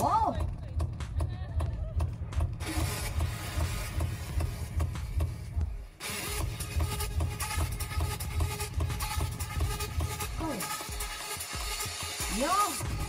Wow. Oh. Yo.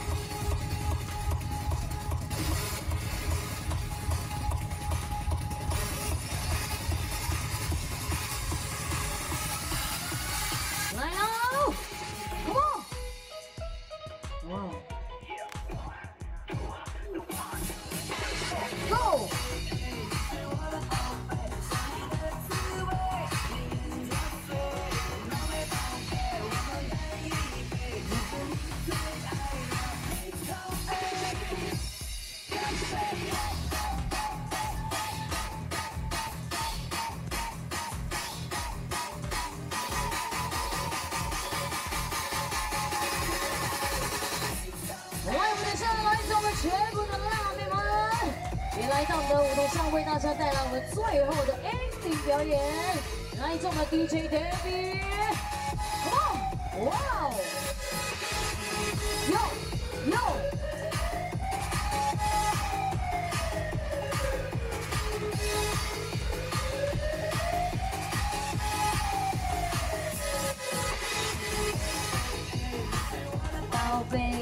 来到我们的舞台上，为大家带来我们最后的 ending 表演。来，我们 DJ Debbie，Come on，哇、wow、哦，Yo Yo。宝贝。